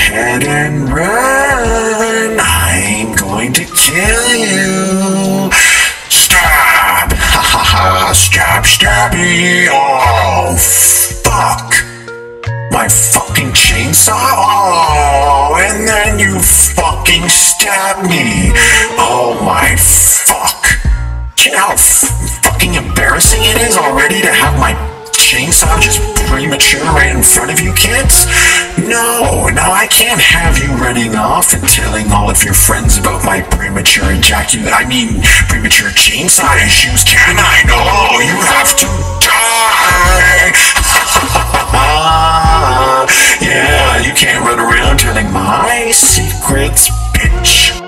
ahead and run. I'm going to kill you. Stop! Ha ha ha! Stop, stabby! Oh, fuck! My fucking chainsaw? Oh, and then you fucking stab me! Oh my fuck! Do you know how fucking embarrassing it is already to have my chainsaw just premature right in front of you kids? No, no, I can't have you running off and telling all of your friends about my premature ejaculation. I mean, premature chainsaw issues, can I? No, you have to die! yeah, you can't run around telling my secrets, bitch.